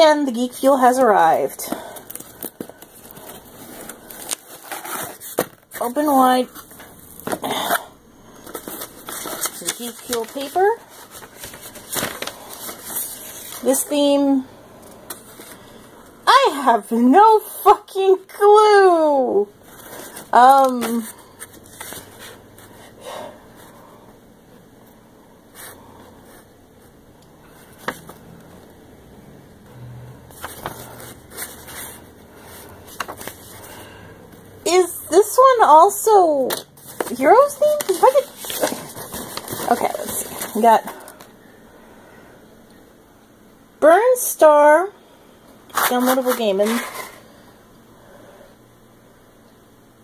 again, the Geek Fuel has arrived. Open wide. Geek Fuel paper. This theme, I have no fucking clue. Um, is this also Heroes could... Okay, let's see. We got Burn Star, downloadable game, and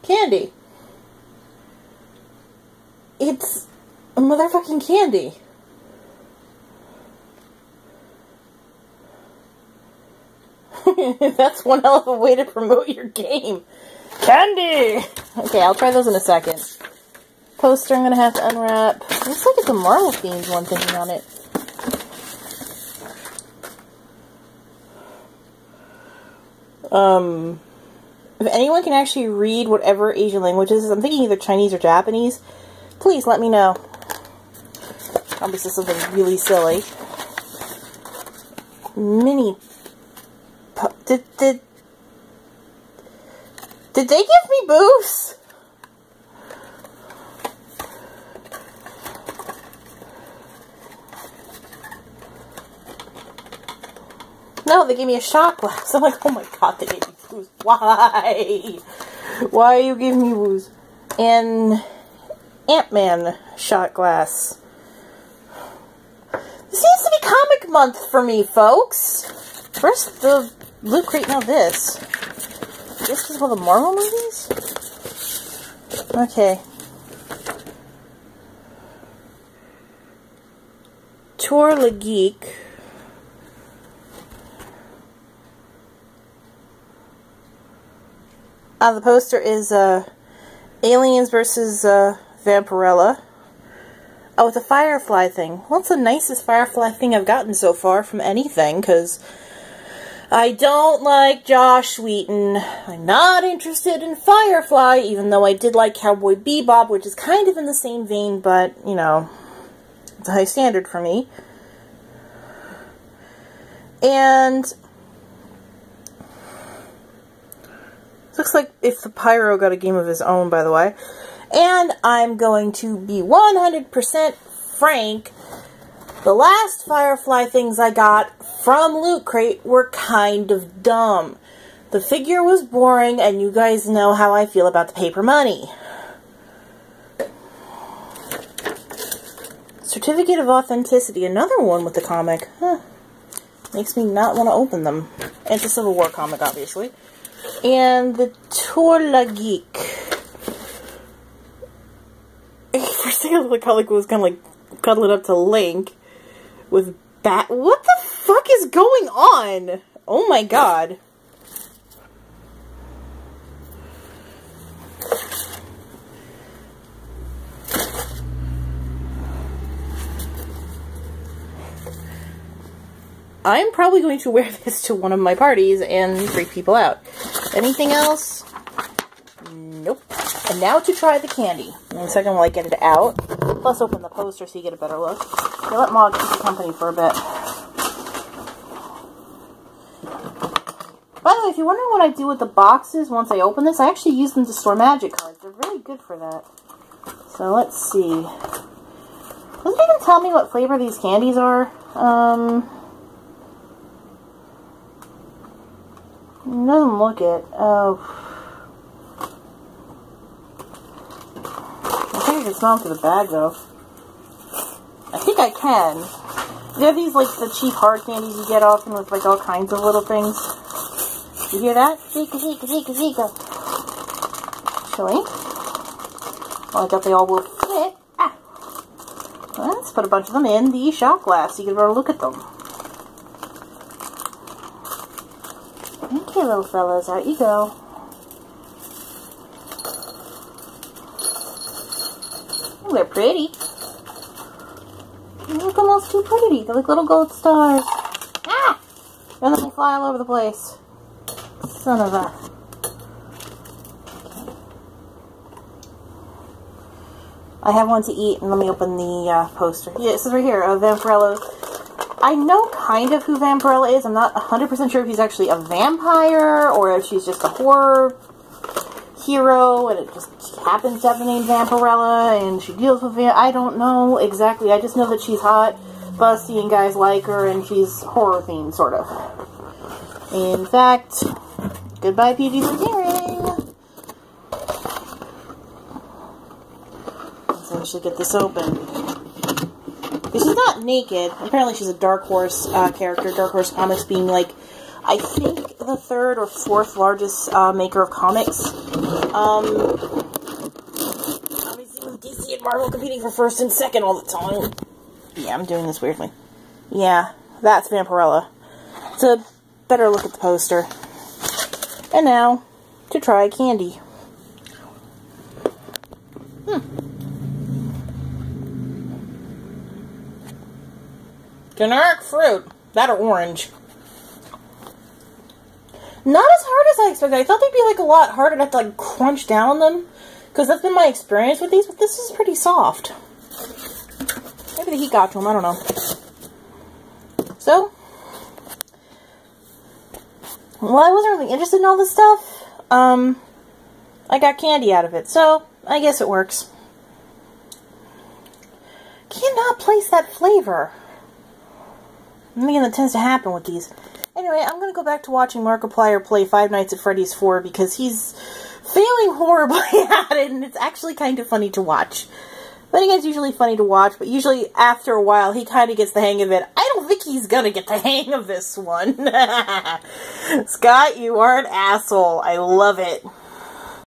candy. It's motherfucking candy. That's one hell of a way to promote your game. Candy! Okay, I'll try those in a second. Poster I'm gonna have to unwrap. Looks like it's a Marvel themed one thinking on it. Um, if anyone can actually read whatever Asian languages, I'm thinking either Chinese or Japanese, please let me know. Obviously something really silly. Mini did did did they give me boobs? No, they gave me a shot glass. I'm like, oh my god, they gave me booze. Why? Why are you giving me booze? And Ant-Man shot glass. This seems to be comic month for me, folks. First the Loot Crate, now this. This is all the Marvel movies? Okay. Tour Le Geek. Uh, the poster is uh, Aliens versus uh, Vampirella. Oh, it's a Firefly thing. Well, the nicest Firefly thing I've gotten so far from anything, because I don't like Joss Whedon. I'm not interested in Firefly, even though I did like Cowboy Bebop, which is kind of in the same vein, but, you know, it's a high standard for me. And Looks like if the Pyro got a game of his own, by the way. And I'm going to be 100% frank. The last Firefly things I got from Loot Crate were kind of dumb. The figure was boring, and you guys know how I feel about the paper money. Certificate of Authenticity, another one with the comic. Huh. Makes me not want to open them. It's a Civil War comic, obviously and the Tour La Geek. First thing I looked like was kind of like cuddling up to Link with Bat. What the fuck is going on? Oh my god. I'm probably going to wear this to one of my parties and freak people out. Anything else? Nope. And now to try the candy. One second while I get it out. Plus open the poster so you get a better look. Okay, let Mog keep you company for a bit. By the way, if you're wondering what I do with the boxes once I open this, I actually use them to store magic cards. They're really good for that. So let's see. Doesn't even tell me what flavor these candies are. Um, doesn't look it. Oh. I think I can smell through the bag though. I think I can. They're these like the cheap hard candies you get often with like all kinds of little things. You hear that? Zika, Zika, Zika, Zika. Well, I thought they all will fit. Ah. Let's put a bunch of them in the shot glass so you can better look at them. Okay, little fellas, out you go. They're pretty. Look almost too pretty. They're like little gold stars. Ah! And then they fly all over the place. Son of a... I have one to eat, and let me open the uh, poster. Yeah, it says right here, uh, Vampirella. I know kind of who Vampirella is. I'm not 100% sure if he's actually a vampire, or if she's just a horror hero, and it just happens to have the name Vampirella, and she deals with vamp- I don't know exactly. I just know that she's hot, busty, and guys like her, and she's horror-themed, sort of. In fact, goodbye PG-13 rating. So I should get this open. She's not naked. Apparently she's a Dark Horse uh, character. Dark Horse Comics being like, I think the third or fourth largest uh, maker of comics. Um, obviously with DC and Marvel competing for first and second all the time. Yeah, I'm doing this weirdly. Yeah, that's Vampirella. It's a better look at the poster. And now, to try candy. Hmm. Generic fruit. That or orange. Not as hard as I expected. I thought they'd be like a lot harder to have to like crunch down on them. Because that's been my experience with these, but this is pretty soft. Maybe the heat got to them, I don't know. So, well, I wasn't really interested in all this stuff. Um, I got candy out of it, so I guess it works. Cannot place that flavor. Again, that tends to happen with these. Anyway, I'm going to go back to watching Markiplier play Five Nights at Freddy's 4 because he's failing horribly at it, and it's actually kind of funny to watch. But again, it's usually funny to watch, but usually after a while, he kind of gets the hang of it. I don't think he's going to get the hang of this one. Scott, you are an asshole. I love it.